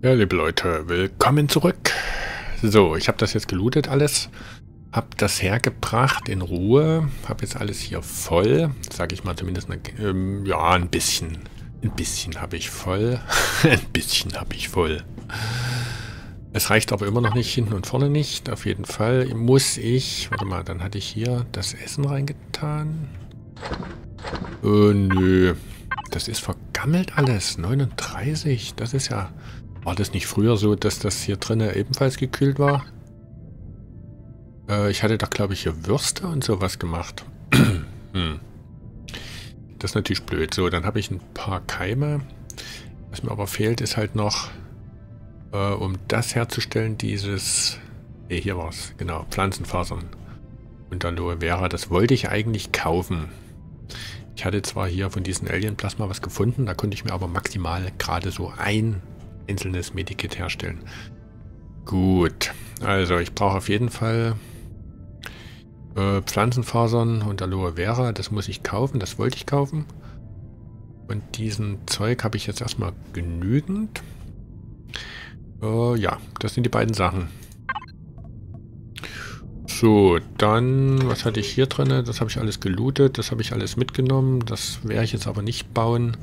Ja, liebe Leute, willkommen zurück. So, ich habe das jetzt gelootet alles. Habe das hergebracht in Ruhe. Habe jetzt alles hier voll. Sage ich mal zumindest, eine, ähm, ja, ein bisschen. Ein bisschen habe ich voll. ein bisschen habe ich voll. Es reicht aber immer noch nicht, hinten und vorne nicht. Auf jeden Fall muss ich... Warte mal, dann hatte ich hier das Essen reingetan. Oh, nö. Das ist vergammelt alles. 39. Das ist ja... War das nicht früher so, dass das hier drinnen ebenfalls gekühlt war? Äh, ich hatte da, glaube ich, hier Würste und sowas gemacht. hm. Das ist natürlich blöd. So, dann habe ich ein paar Keime. Was mir aber fehlt, ist halt noch, äh, um das herzustellen, dieses... Ne, hier war es. Genau, Pflanzenfasern. Und Aloe Vera, das wollte ich eigentlich kaufen. Ich hatte zwar hier von diesem Alien-Plasma was gefunden, da konnte ich mir aber maximal gerade so ein einzelnes Medikit herstellen. Gut, also ich brauche auf jeden Fall äh, Pflanzenfasern und Aloe Vera. Das muss ich kaufen, das wollte ich kaufen. Und diesen Zeug habe ich jetzt erstmal genügend. Äh, ja, das sind die beiden Sachen. So, dann, was hatte ich hier drin? Das habe ich alles gelootet, das habe ich alles mitgenommen. Das werde ich jetzt aber nicht bauen.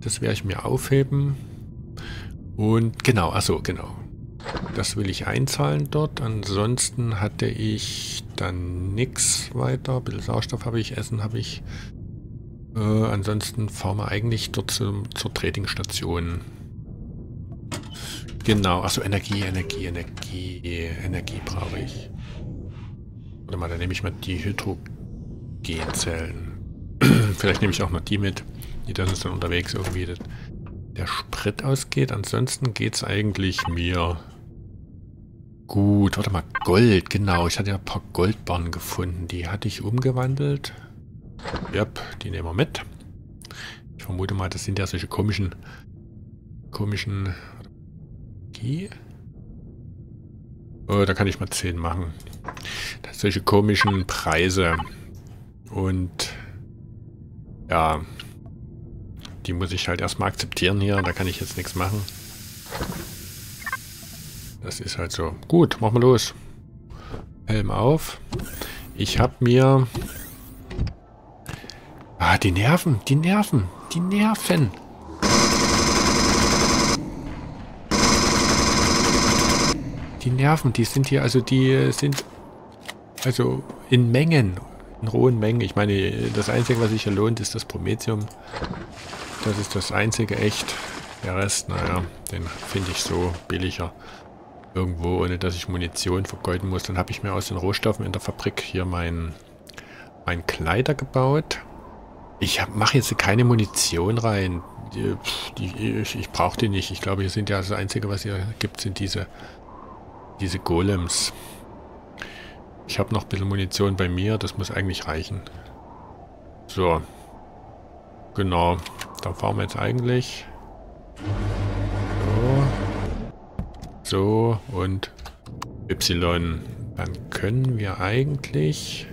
Das werde ich mir aufheben. Und genau, achso, genau. Das will ich einzahlen dort. Ansonsten hatte ich dann nichts weiter. Ein bisschen Sauerstoff habe ich, Essen habe ich. Äh, ansonsten fahren wir eigentlich dort zum, zur Tradingstation. Genau, achso, Energie, Energie, Energie, Energie brauche ich. Warte mal, dann nehme ich mal die Hydrogenzellen. Vielleicht nehme ich auch mal die mit. Die ist dann unterwegs irgendwie. Das der Sprit ausgeht. Ansonsten geht es eigentlich mir gut. Warte mal, Gold, genau. Ich hatte ja ein paar Goldbarren gefunden. Die hatte ich umgewandelt. Yep, die nehmen wir mit. Ich vermute mal, das sind ja solche komischen, komischen... Die? Oh, da kann ich mal 10 machen. Das solche komischen Preise. Und... Ja, die muss ich halt erstmal akzeptieren hier. Da kann ich jetzt nichts machen. Das ist halt so. Gut, machen wir los. Helm auf. Ich habe mir... Ah, die Nerven, die Nerven, die Nerven. Die Nerven, die sind hier, also die sind also in Mengen, in rohen Mengen. Ich meine, das Einzige, was sich hier lohnt, ist das Prometheum. Das ist das einzige echt. Der Rest, naja, den finde ich so billiger. Irgendwo, ohne dass ich Munition vergeuden muss. Dann habe ich mir aus den Rohstoffen in der Fabrik hier mein, mein Kleider gebaut. Ich mache jetzt keine Munition rein. Die, die, ich, ich brauche die nicht. Ich glaube, hier sind ja das Einzige, was hier gibt, sind diese, diese Golems. Ich habe noch ein bisschen Munition bei mir. Das muss eigentlich reichen. So. Genau. Da fahren wir jetzt eigentlich so, so und Y. Dann können wir eigentlich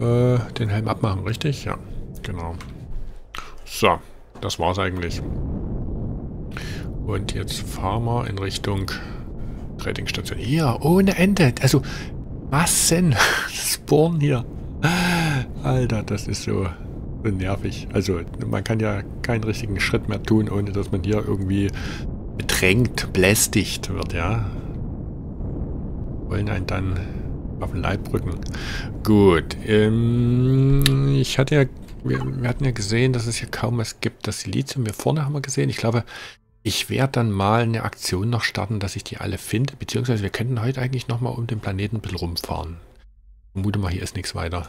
äh, den Helm abmachen, richtig? Ja, genau. So, das war's eigentlich. Und jetzt fahren wir in Richtung Tradingstation. Hier, ohne Ende. Also, Massen. Spawn hier. Alter, das ist so nervig. Also man kann ja keinen richtigen Schritt mehr tun, ohne dass man hier irgendwie bedrängt, belästigt wird, ja. Wollen einen dann auf den Leib rücken. Gut. Ähm, ich hatte ja, wir, wir, hatten ja gesehen, dass es hier kaum was gibt. Das Silizium hier vorne haben wir gesehen. Ich glaube, ich werde dann mal eine Aktion noch starten, dass ich die alle finde. Beziehungsweise wir könnten heute eigentlich nochmal um den Planeten ein bisschen rumfahren. Ich vermute mal, hier ist nichts weiter.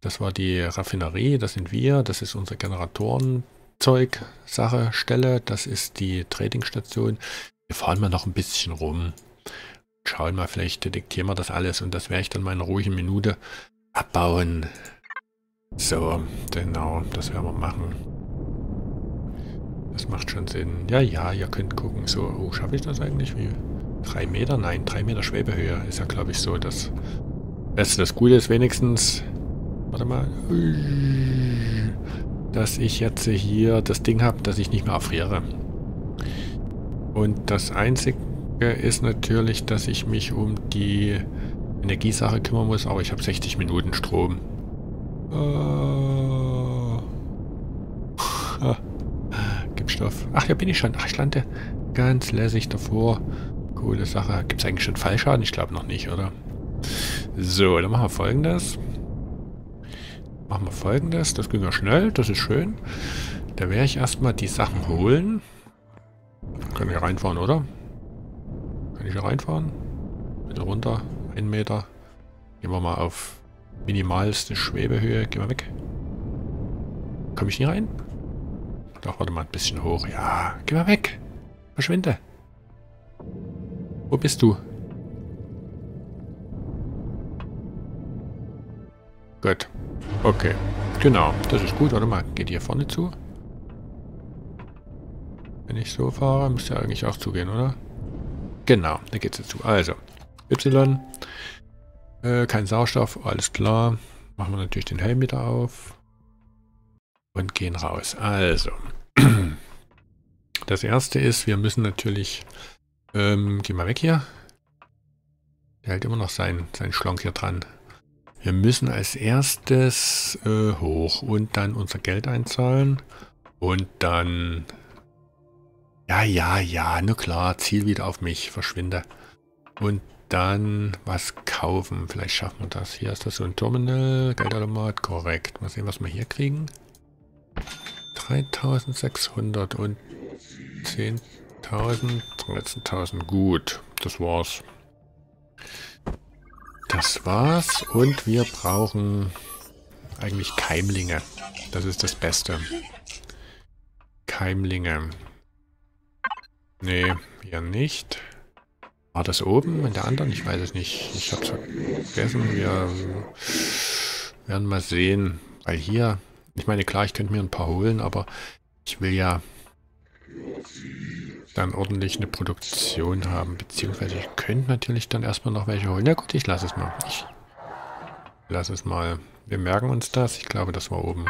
Das war die Raffinerie, das sind wir, das ist unsere Generatorenzeug, Sache, Stelle, das ist die Tradingstation. Wir fahren mal noch ein bisschen rum. Schauen mal, vielleicht detektieren wir das alles und das werde ich dann mal in einer ruhigen Minute abbauen. So, genau, das werden wir machen. Das macht schon Sinn. Ja, ja, ihr könnt gucken. So, oh, schaffe ich das eigentlich? Wie? Drei Meter? Nein, drei Meter Schwebehöhe ist ja, glaube ich, so das Beste. Das Gute ist wenigstens, Warte mal. Dass ich jetzt hier das Ding habe, dass ich nicht mehr erfriere. Und das Einzige ist natürlich, dass ich mich um die Energiesache kümmern muss, aber ich habe 60 Minuten Strom. Oh. Gipstoff. Ach, hier bin ich schon. Ach, ich lande ganz lässig davor. Coole Sache. Gibt es eigentlich schon Fallschaden? Ich glaube noch nicht, oder? So, dann machen wir folgendes. Machen wir folgendes. Das ging ja schnell. Das ist schön. Da werde ich erstmal die Sachen holen. Können wir reinfahren, oder? Kann ich hier reinfahren? Bitte runter. Ein Meter. Gehen wir mal auf minimalste Schwebehöhe. Gehen wir weg. Komme ich nie rein? Doch, warte mal, ein bisschen hoch. Ja, geh mal weg. Verschwinde. Wo bist du? Gut. Okay. Genau, das ist gut. Warte mal, geht hier vorne zu? Wenn ich so fahre, müsste eigentlich auch zugehen, oder? Genau, da geht es dazu. Also, Y. Äh, kein Sauerstoff, alles klar. Machen wir natürlich den Helm wieder auf. Und gehen raus. Also. Das erste ist, wir müssen natürlich... Ähm, geh mal weg hier. Der hält immer noch sein, sein Schlonk hier dran. Wir müssen als erstes äh, hoch und dann unser Geld einzahlen. Und dann... Ja, ja, ja, nur klar, Ziel wieder auf mich, verschwinde. Und dann was kaufen. Vielleicht schaffen wir das. Hier ist das so ein Terminal, Geldautomat, korrekt. Mal sehen, was wir hier kriegen. 3600 und 10.000, 13.000. Gut, das war's. Das war's und wir brauchen eigentlich Keimlinge. Das ist das Beste. Keimlinge. Nee, hier nicht. War das oben in der anderen? Ich weiß es nicht. Ich hab's vergessen. Wir werden mal sehen. Weil hier, ich meine, klar, ich könnte mir ein paar holen, aber ich will ja dann ordentlich eine Produktion haben. Beziehungsweise ich könnte natürlich dann erstmal noch welche holen. Ja gut, ich lasse es mal. Ich lasse es mal. Wir merken uns das. Ich glaube, das war oben.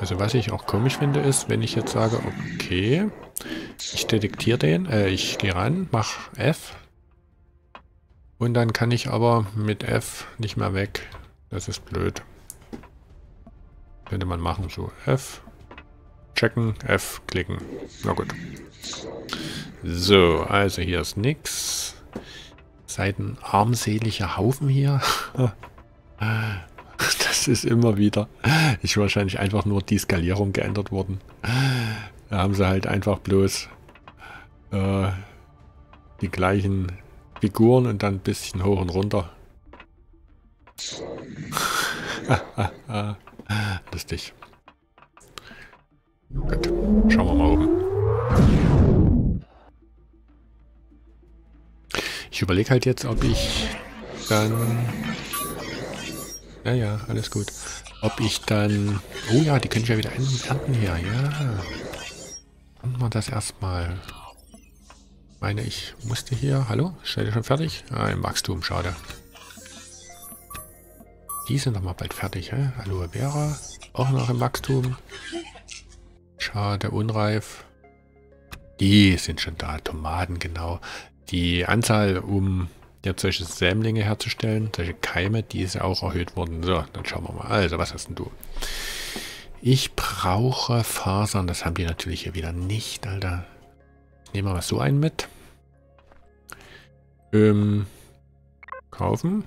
Also was ich auch komisch finde, ist, wenn ich jetzt sage, okay, ich detektiere den, äh, ich gehe ran, mach F. Und dann kann ich aber mit F nicht mehr weg. Das ist blöd. Könnte man machen, so F. Checken, F, klicken. Na gut. So, also hier ist nix. Seid ein armseliger Haufen hier. das ist immer wieder. Ist wahrscheinlich einfach nur die Skalierung geändert worden. Da haben sie halt einfach bloß äh, die gleichen Figuren und dann ein bisschen hoch und runter. Lustig. Gut, schauen wir mal oben. Ich überlege halt jetzt, ob ich dann... Ja, ja, alles gut. Ob ich dann... Oh ja, die können ich ja wieder ernten hier, ja. Machen wir das erstmal. Ich meine, ich musste hier... Hallo? Seid ihr schon fertig? Ah, im Wachstum, schade. Die sind doch mal bald fertig, hä? Aloe Vera, auch noch im Wachstum. Schade, unreif. Die sind schon da. Tomaten, genau. Die Anzahl, um jetzt solche Sämlinge herzustellen, solche Keime, die ist auch erhöht worden. So, dann schauen wir mal. Also, was hast denn du? Ich brauche Fasern. Das haben die natürlich hier wieder nicht, Alter. Nehmen wir mal so einen mit. Ähm, kaufen.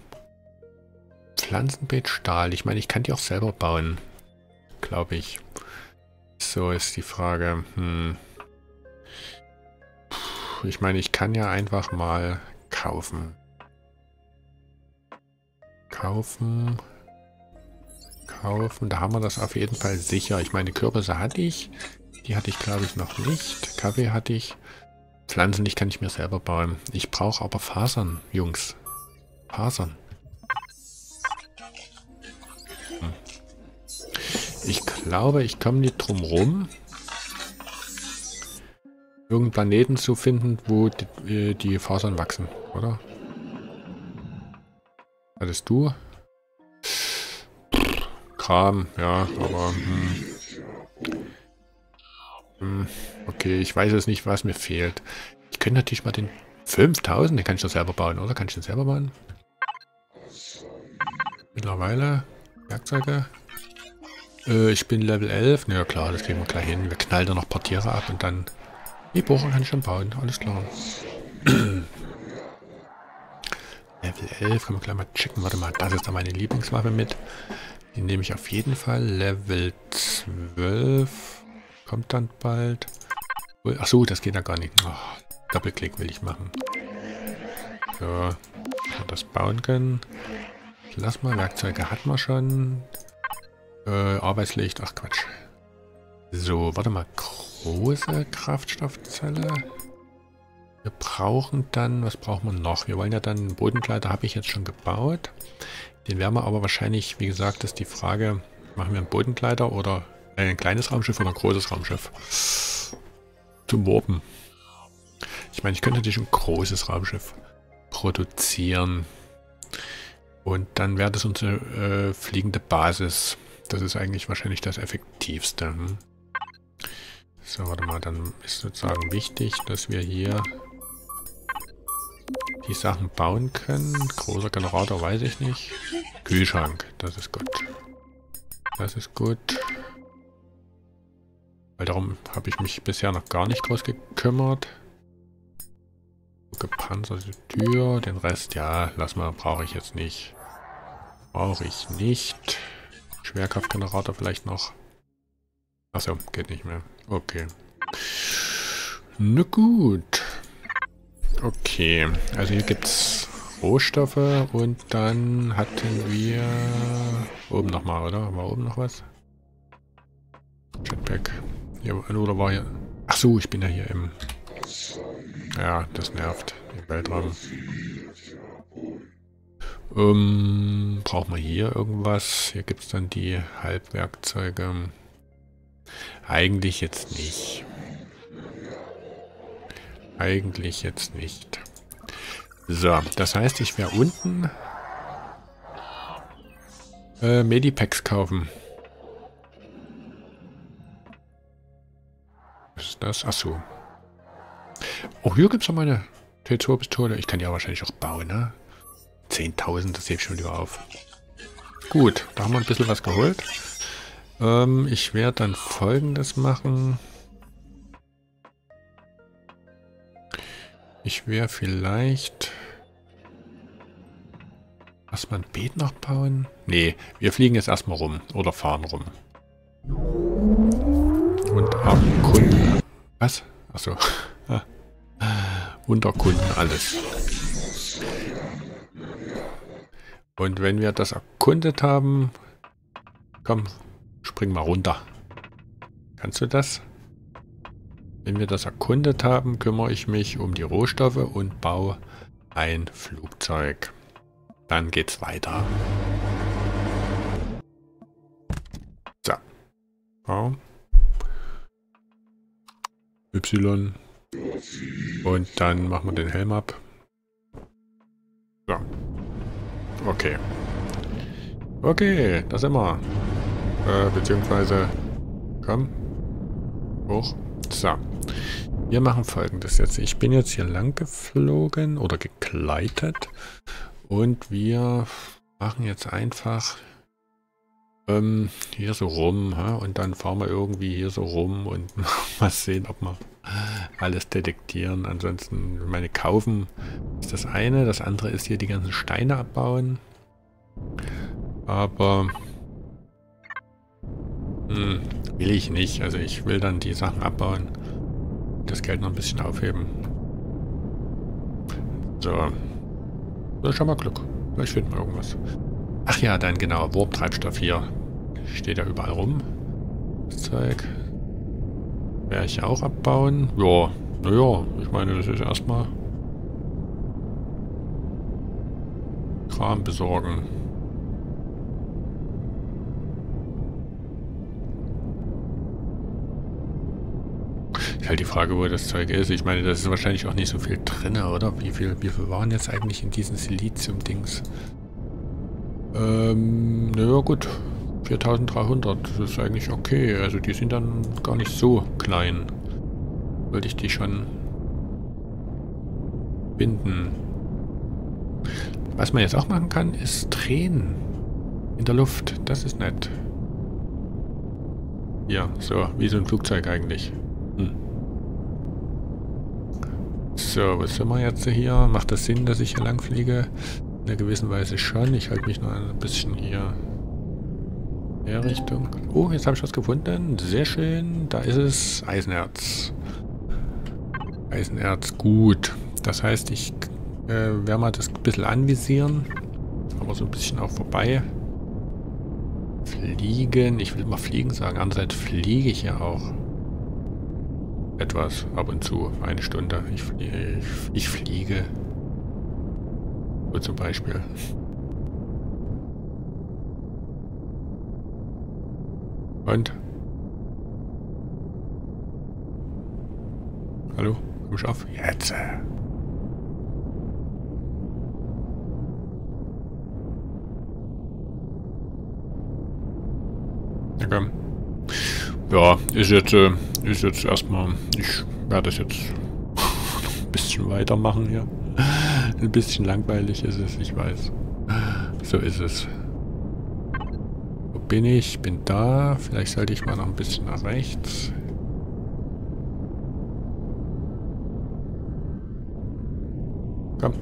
Pflanzenbeet Stahl. Ich meine, ich kann die auch selber bauen. Glaube ich. So ist die Frage. Hm. Ich meine, ich kann ja einfach mal kaufen. Kaufen. Kaufen. Da haben wir das auf jeden Fall sicher. Ich meine, Kürbisse hatte ich. Die hatte ich, glaube ich, noch nicht. Kaffee hatte ich. Pflanzen, die kann ich mir selber bauen. Ich brauche aber Fasern, Jungs. Fasern. Ich glaube, ich komme nicht drum rum, irgendeinen Planeten zu finden, wo die, äh, die Fasern wachsen, oder? Hattest du? Kram, ja, aber hm. Hm, okay, ich weiß jetzt nicht, was mir fehlt. Ich könnte natürlich mal den 5000, den kann ich doch selber bauen, oder? Kann ich den selber bauen? Mittlerweile Werkzeuge. Äh, ich bin Level 11. Na ja, klar, das kriegen wir gleich hin. Wir knallen da noch Portiere ab und dann... Die Bohrer kann ich schon bauen, alles klar. Level 11, können wir gleich mal checken. Warte mal, das ist da meine Lieblingswaffe mit. Die nehme ich auf jeden Fall. Level 12 kommt dann bald. Achso, das geht ja gar nicht. Oh, Doppelklick will ich machen. So, das bauen können. Lass mal, Werkzeuge hat man schon. Äh, Arbeitslicht, ach Quatsch. So, warte mal, große Kraftstoffzelle. Wir brauchen dann, was brauchen wir noch? Wir wollen ja dann, einen Bodengleiter habe ich jetzt schon gebaut. Den werden wir aber wahrscheinlich, wie gesagt, ist die Frage, machen wir einen Bodengleiter oder ein kleines Raumschiff oder ein großes Raumschiff? Zum Warpen. Ich meine, ich könnte natürlich ein großes Raumschiff produzieren. Und dann wäre das unsere äh, fliegende Basis. Das ist eigentlich wahrscheinlich das Effektivste. Hm? So, warte mal, dann ist sozusagen wichtig, dass wir hier die Sachen bauen können. Großer Generator weiß ich nicht. Kühlschrank, das ist gut. Das ist gut. Weil darum habe ich mich bisher noch gar nicht groß gekümmert. Gepanzerte Tür, den Rest, ja, lass mal, brauche ich jetzt nicht. Brauche ich nicht. Schwerkraftgenerator vielleicht noch. Achso, geht nicht mehr. Okay. Na gut. Okay, also hier gibt es Rohstoffe und dann hatten wir oben nochmal, oder? War oben noch was? Jetpack. Hier, oder war hier... Ach so, ich bin ja hier im... Ja, das nervt. Im Weltraum. Ähm, brauchen wir hier irgendwas? Hier gibt es dann die Halbwerkzeuge. Eigentlich jetzt nicht. Eigentlich jetzt nicht. So, das heißt, ich werde unten äh, Medipacks kaufen. Was ist das? Achso. Oh, hier gibt es noch meine T2-Pistole. Ich kann die ja wahrscheinlich auch bauen, ne? 10.000, das ich schon wieder auf. Gut, da haben wir ein bisschen was geholt. Ähm, ich werde dann folgendes machen. Ich wäre vielleicht... Lass mal ein Beet noch bauen? Nee, wir fliegen jetzt erstmal rum. Oder fahren rum. Und erkunden. Was? Achso. Unterkunden alles. Und wenn wir das erkundet haben... Komm, spring mal runter. Kannst du das? Wenn wir das erkundet haben, kümmere ich mich um die Rohstoffe und baue ein Flugzeug. Dann geht's weiter. So. Oh. Y. Und dann machen wir den Helm ab. Okay. Okay, da sind wir. Äh, beziehungsweise... Komm. Hoch. So. Wir machen folgendes jetzt. Ich bin jetzt hier lang geflogen oder gegleitet. Und wir machen jetzt einfach ähm, hier so rum. Ha? Und dann fahren wir irgendwie hier so rum und mal sehen, ob wir alles detektieren. Ansonsten, meine kaufen ist das eine. Das andere ist hier die ganzen Steine abbauen. Aber hm, will ich nicht. Also ich will dann die Sachen abbauen. Das Geld noch ein bisschen aufheben. So. Schon mal Glück. Vielleicht finden wir irgendwas. Ach ja, dann genau. Warp-Treibstoff hier. Steht ja überall rum. Das Zeug. Werde ich auch abbauen. Ja, naja, ich meine, das ist erstmal Kram besorgen. Ist halt die Frage, wo das Zeug ist. Ich meine, das ist wahrscheinlich auch nicht so viel drin, oder? Wie viel, wie viel waren jetzt eigentlich in diesen Silizium-Dings? Ähm, naja, gut. 4300, das ist eigentlich okay. Also die sind dann gar nicht so klein. Wollte ich die schon binden. Was man jetzt auch machen kann, ist drehen. In der Luft. Das ist nett. Ja, so, wie so ein Flugzeug eigentlich. Hm. So, was sind wir jetzt hier? Macht das Sinn, dass ich hier lang fliege? In einer gewissen Weise schon. Ich halte mich noch ein bisschen hier in der Richtung. Oh, jetzt habe ich was gefunden. Sehr schön. Da ist es. Eisenerz. Eisenerz, gut. Das heißt, ich äh, werde mal das ein bisschen anvisieren. Aber so ein bisschen auch vorbei. Fliegen. Ich will mal fliegen sagen. Andererseits fliege ich ja auch. Etwas ab und zu. Eine Stunde. Ich, flie ich, ich fliege. Zum Beispiel. Und? Hallo? Komm ich auf? Jetzt. Okay. Ja, ist jetzt, äh, ist jetzt erstmal, ich werde das jetzt ein bisschen weitermachen hier. Ein bisschen langweilig ist es, ich weiß. So ist es. Wo bin ich? Bin da. Vielleicht sollte ich mal noch ein bisschen nach rechts. Komm.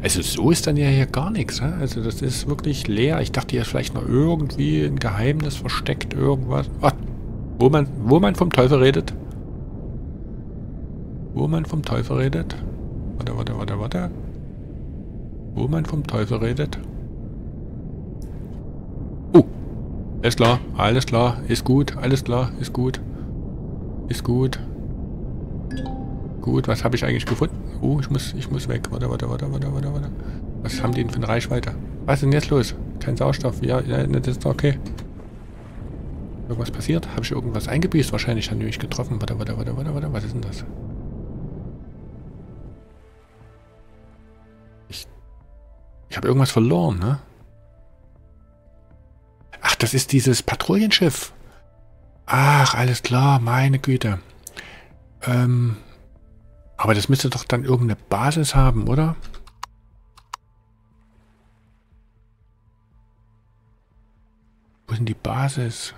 Also so ist dann ja hier gar nichts. He? Also das ist wirklich leer. Ich dachte, hier ist vielleicht noch irgendwie ein Geheimnis versteckt, irgendwas. Ah, wo man, wo man vom Teufel redet. Wo man vom Teufel redet. Warte, warte, warte. Wo man vom Teufel redet. Oh, alles klar, alles klar, ist gut, alles klar, ist gut. Ist gut. Gut, was habe ich eigentlich gefunden? Oh, ich muss, ich muss weg. Warte, warte, warte, warte, warte, warte. Was haben die denn für eine Reichweite? Was ist denn jetzt los? Kein Sauerstoff. Ja, das ist okay. Irgendwas passiert? Habe ich irgendwas eingebüßt? Wahrscheinlich die mich getroffen. Warte, warte, warte, warte, warte. Was ist denn das? Ich habe irgendwas verloren, ne? Ach, das ist dieses Patrouillenschiff. Ach, alles klar. Meine Güte. Ähm... Aber das müsste doch dann irgendeine Basis haben, oder? Wo ist denn die Basis?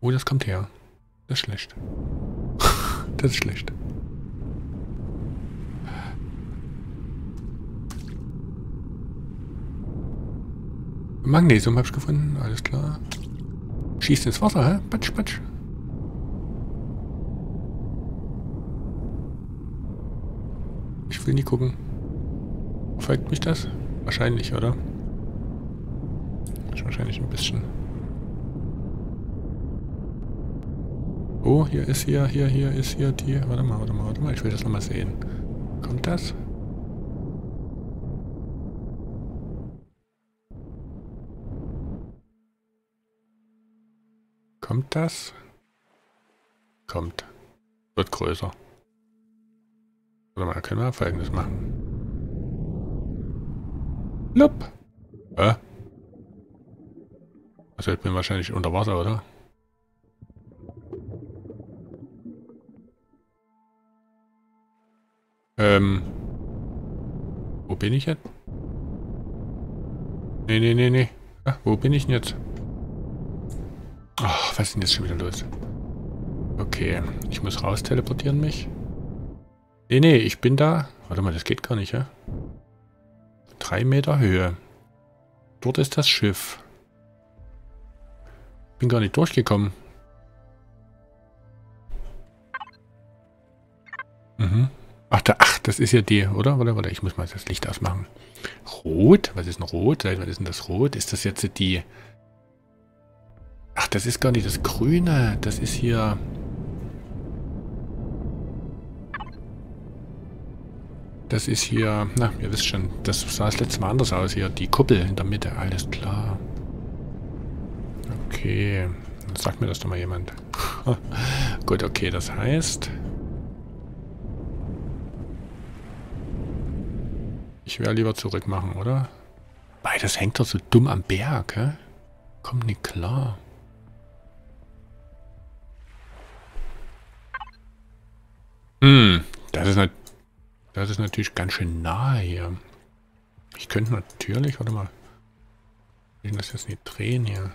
Oh, das kommt her. Das ist schlecht. das ist schlecht. Magnesium habe ich gefunden, alles klar. Schießt ins Wasser, hä? Patsch, patsch. Ich will nie gucken. Folgt mich das? Wahrscheinlich, oder? Ist wahrscheinlich ein bisschen. Oh, hier ist hier, hier, hier ist hier die. Warte mal, warte mal, warte mal. Ich will das nochmal sehen. Kommt das? Kommt das? Kommt. Wird größer. Warte mal, können wir folgendes machen. Lupp. Äh? Also ich bin wahrscheinlich unter Wasser, oder? Ähm. Wo bin ich jetzt? Nee, nee, nee, nee. Ah, wo bin ich denn jetzt? Was ist denn jetzt schon wieder los? Okay, ich muss raus teleportieren mich. Nee, nee, ich bin da. Warte mal, das geht gar nicht, ja? Drei Meter Höhe. Dort ist das Schiff. Bin gar nicht durchgekommen. Mhm. Ach, da, ach, das ist ja die, oder? Warte, warte, ich muss mal das Licht ausmachen. Rot? Was ist denn rot? Was ist denn das rot? Ist das jetzt die... Ach, das ist gar nicht das Grüne. Das ist hier... Das ist hier, na, ihr wisst schon, das sah das letzte Mal anders aus hier. Die Kuppel in der Mitte, alles klar. Okay, dann sagt mir das doch mal jemand. Gut, okay, das heißt... Ich werde lieber zurück machen, oder? Weil das hängt doch so dumm am Berg, hä? Kommt nicht klar. Hm, das ist, das ist natürlich ganz schön nahe hier. Ich könnte natürlich, warte mal, ich das jetzt nicht drehen hier.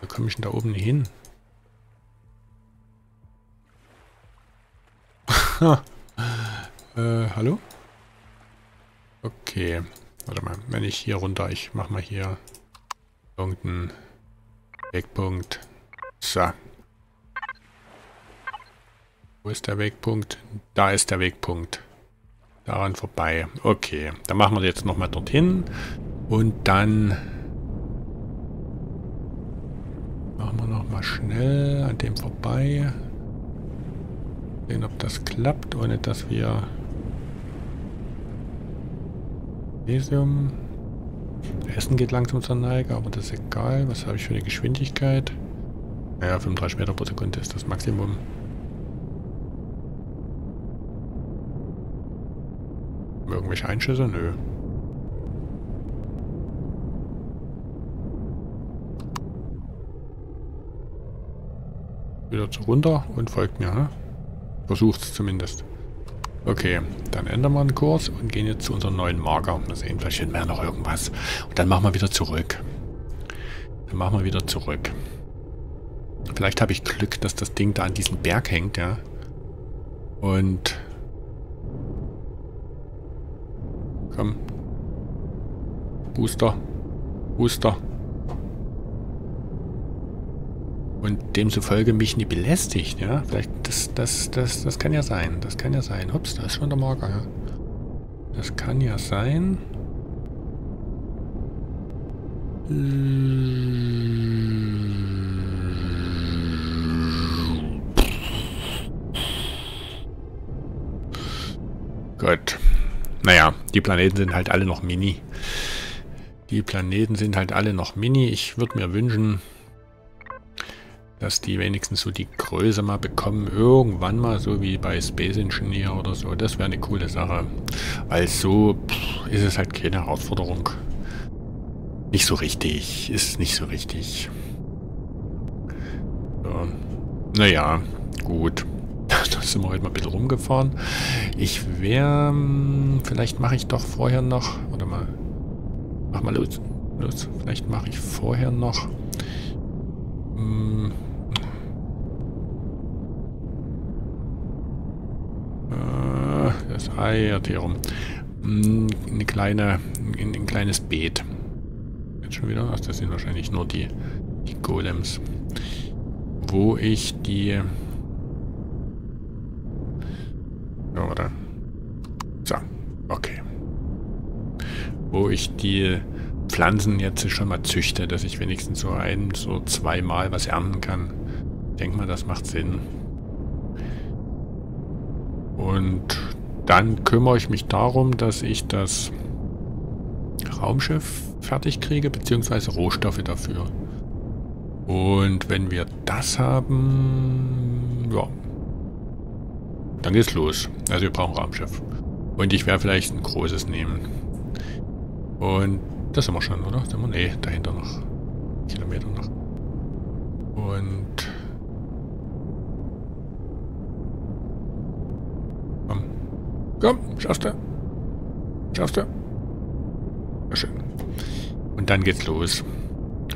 Wie komme ich denn da oben nicht hin? äh, hallo? Okay. Warte mal, wenn ich hier runter, ich mach mal hier irgendeinen Wegpunkt. So. Wo ist der Wegpunkt? Da ist der Wegpunkt. Daran vorbei. Okay, dann machen wir jetzt nochmal dorthin. Und dann machen wir nochmal schnell an dem vorbei. Sehen, ob das klappt, ohne dass wir... Magnesium. Essen geht langsam zur Neige, aber das ist egal. Was habe ich für eine Geschwindigkeit? Naja, 35 Meter pro Sekunde ist das Maximum. Irgendwelche Einschüsse? Nö. Wieder zu runter und folgt mir, ne? Versucht es zumindest. Okay, dann ändern wir den Kurs und gehen jetzt zu unserem neuen Marker. Mal sehen, vielleicht finden wir noch irgendwas. Und dann machen wir wieder zurück. Dann machen wir wieder zurück. Vielleicht habe ich Glück, dass das Ding da an diesem Berg hängt, ja. Und... Komm. Booster. Booster. und demzufolge mich nie belästigt, ja. Vielleicht, das, das, das, das kann ja sein. Das kann ja sein. Ups, da ist schon der Marker, ja. Das kann ja sein. Gut. Naja, die Planeten sind halt alle noch mini. Die Planeten sind halt alle noch mini. Ich würde mir wünschen, dass die wenigstens so die Größe mal bekommen, irgendwann mal, so wie bei Space Engineer oder so. Das wäre eine coole Sache. Weil so pff, ist es halt keine Herausforderung. Nicht so richtig. Ist nicht so richtig. So. Naja, gut. Da sind wir heute mal ein bisschen rumgefahren. Ich wäre... Vielleicht mache ich doch vorher noch... Warte mal. Mach mal los. Los. Vielleicht mache ich vorher noch... Hm, das eiert hier rum. Hm, eine kleine, ein, ein kleines Beet. Jetzt schon wieder? Ach, das sind wahrscheinlich nur die, die Golems. Wo ich die... Ja, warte. So, okay. Ich die Pflanzen jetzt schon mal züchte, dass ich wenigstens so ein, so zweimal was ernten kann. Ich denke mal, das macht Sinn. Und dann kümmere ich mich darum, dass ich das Raumschiff fertig kriege, beziehungsweise Rohstoffe dafür. Und wenn wir das haben, ja, dann geht's los. Also wir brauchen Raumschiff. Und ich werde vielleicht ein großes nehmen. Und das sind wir schon, oder? Sind wir? Nee, dahinter noch. Kilometer noch. Und Komm, schaffst du. Schaffst du. Sehr schön. Und dann geht's los.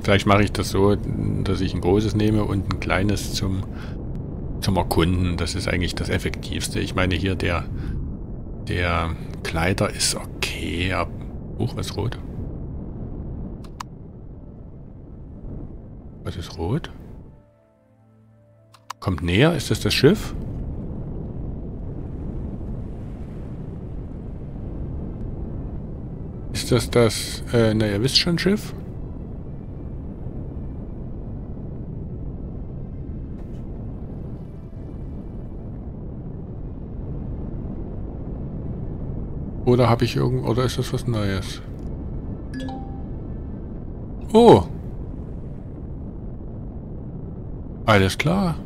Vielleicht mache ich das so, dass ich ein großes nehme und ein kleines zum, zum Erkunden. Das ist eigentlich das Effektivste. Ich meine hier der, der Kleider ist okay. Aber, Was ist rot? Was ist rot? Kommt näher? Ist das das Schiff? Ist das das, äh, na ihr wisst schon, Schiff? Oder habe ich irgend... Oder ist das was Neues? Oh! Alles klar.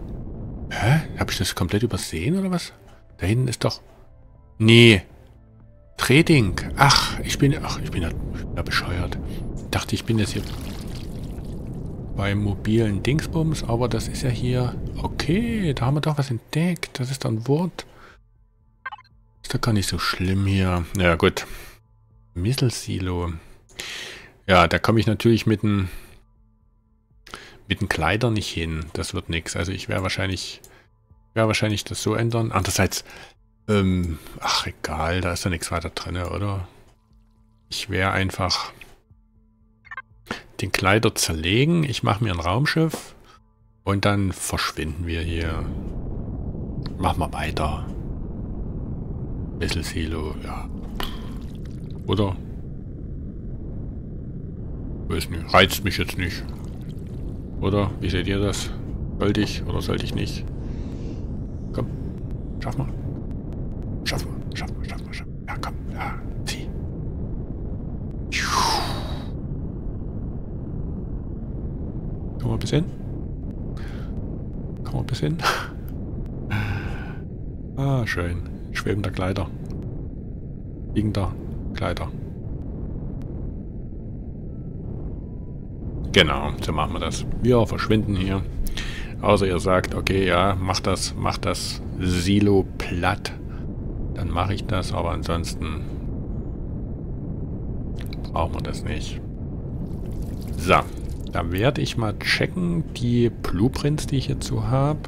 Hä? Habe ich das komplett übersehen oder was? Da hinten ist doch... Nee. Trading. Ach, ich bin, ach, ich bin ja, ja bescheuert. Dachte, ich bin jetzt hier... beim mobilen Dingsbums, aber das ist ja hier... Okay, da haben wir doch was entdeckt. Das ist ein Wort. Ist doch gar nicht so schlimm hier. Ja gut. Misselsilo. Ja, da komme ich natürlich mit dem mit dem Kleider nicht hin. Das wird nichts. Also ich werde wahrscheinlich werde wahrscheinlich das so ändern. Andererseits, ähm, ach egal, da ist ja nichts weiter drin, oder? Ich werde einfach den Kleider zerlegen. Ich mache mir ein Raumschiff und dann verschwinden wir hier. Machen wir weiter. Bisschen Silo, ja. Oder? Weiß nicht. Reizt mich jetzt nicht. Oder? Wie seht ihr das? Sollte ich oder sollte ich nicht? Komm. Schaff mal. Schaff mal. Schaff mal. Schaff mal. Schaff mal. Ja, komm. Ja. Zieh. Komm mal bis hin. Komm mal bis hin. ah, schön. Schwebender Kleider. Liegender Kleider. Genau, so machen wir das. Wir verschwinden hier. Außer ihr sagt, okay, ja, mach das, mach das Silo platt. Dann mache ich das, aber ansonsten brauchen wir das nicht. So, da werde ich mal checken, die Blueprints, die ich so habe.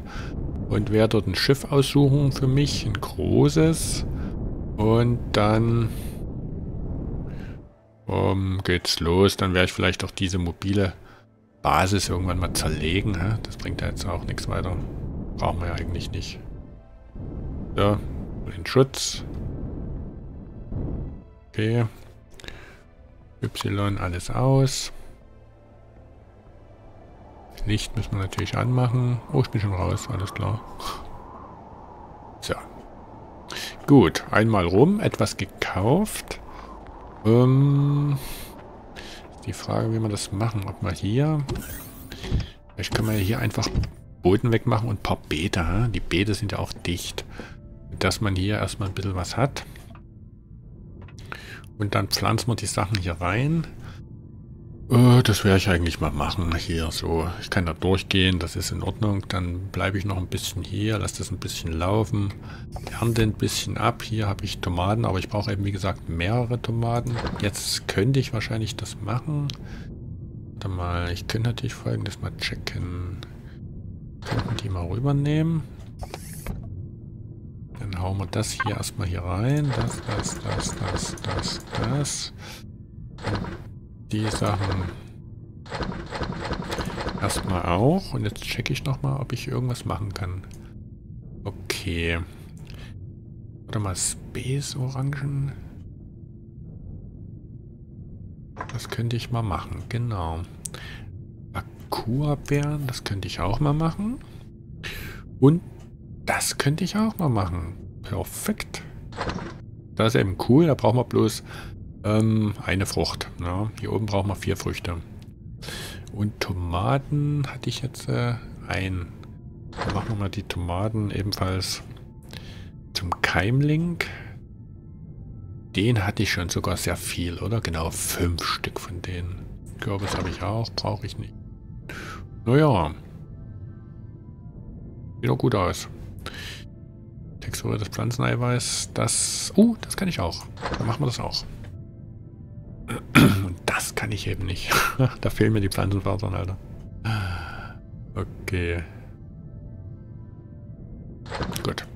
Und werde dort ein Schiff aussuchen für mich, ein großes. Und dann um, geht's los. Dann werde ich vielleicht auch diese mobile Basis irgendwann mal zerlegen. Hä? Das bringt ja jetzt auch nichts weiter. Brauchen wir ja eigentlich nicht. So, den Schutz. Okay. Y, alles aus. Licht müssen wir natürlich anmachen. Oh, ich bin schon raus, alles klar. So. Gut, einmal rum, etwas gekauft. Ähm, die Frage, wie wir das machen. Ob wir hier... Vielleicht können wir hier einfach Boden wegmachen und ein paar Beete. Die Beete sind ja auch dicht. Dass man hier erstmal ein bisschen was hat. Und dann pflanzen wir die Sachen hier rein. Äh, das werde ich eigentlich mal machen hier so. Ich kann da durchgehen, das ist in Ordnung. Dann bleibe ich noch ein bisschen hier, lasse das ein bisschen laufen. Ernte ein bisschen ab. Hier habe ich Tomaten, aber ich brauche eben wie gesagt mehrere Tomaten. Jetzt könnte ich wahrscheinlich das machen. Warte mal, ich könnte natürlich folgendes mal checken. Könnten die mal rübernehmen. Dann hauen wir das hier erstmal hier rein. Das, das, das, das, das, das. Die Sachen erstmal auch. Und jetzt checke ich nochmal, ob ich irgendwas machen kann. Okay. Warte mal, Space Orangen. Das könnte ich mal machen, genau. Aquabeeren, das könnte ich auch mal machen. Und das könnte ich auch mal machen. Perfekt. Das ist eben cool, da brauchen wir bloß ähm, eine Frucht. Ja. Hier oben brauchen wir vier Früchte. Und Tomaten hatte ich jetzt äh, ein. Dann machen wir mal die Tomaten ebenfalls zum Keimling. Den hatte ich schon sogar sehr viel, oder? Genau, fünf Stück von denen. Kürbis habe ich auch, brauche ich nicht. Naja. Sieht auch gut aus. Textur des Pflanzeneiweiß, das... Oh, uh, das kann ich auch. Dann machen wir das auch. Und das kann ich eben nicht. da fehlen mir die Pflanzenfasern, Alter. Okay. Gut.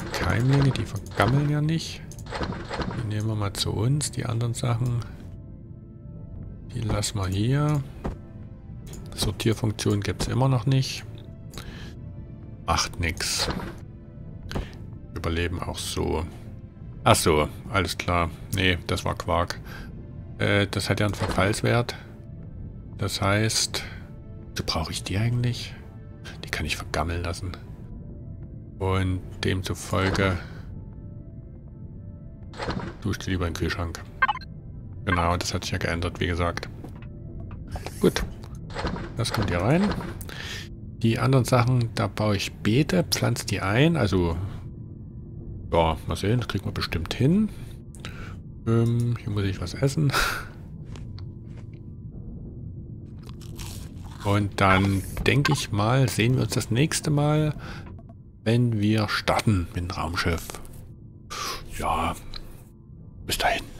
Die Keimlinge, die vergammeln ja nicht. Die nehmen wir mal zu uns. Die anderen Sachen, die lassen wir hier. Sortierfunktion gibt es immer noch nicht. Macht nichts. Überleben auch so. Ach so, alles klar. Nee, das war Quark. Äh, das hat ja einen Verfallswert. Das heißt, so brauche ich die eigentlich? Die kann ich vergammeln lassen. Und demzufolge tue ich die lieber den Kühlschrank. Genau, das hat sich ja geändert, wie gesagt. Gut. Das kommt hier rein. Die anderen Sachen, da baue ich Beete, pflanze die ein, also ja, mal sehen, das kriegt man bestimmt hin. Ähm, hier muss ich was essen. Und dann denke ich mal, sehen wir uns das nächste Mal, wenn wir starten mit dem Raumschiff. Ja, bis dahin.